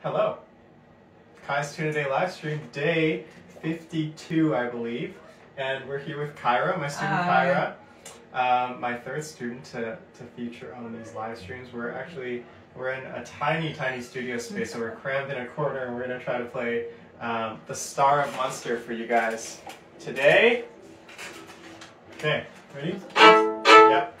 Hello. Kai's Tune a Day live stream, day 52, I believe. And we're here with Kyra, my student Hi. Kyra, um, my third student to, to feature on these live streams. We're actually, we're in a tiny, tiny studio space, so we're crammed in a corner and we're gonna try to play um, the Star of Munster for you guys today. Okay, ready? Yep.